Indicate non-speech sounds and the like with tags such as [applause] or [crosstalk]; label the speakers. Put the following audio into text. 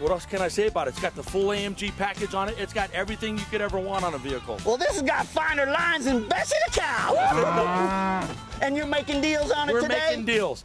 Speaker 1: What else can I say about it? It's got the full AMG package on it. It's got everything you could ever want on a vehicle.
Speaker 2: Well, this has got finer lines than Bessie the cow. Ah. [laughs] and you're making deals on it
Speaker 1: We're
Speaker 2: today?
Speaker 1: making deals.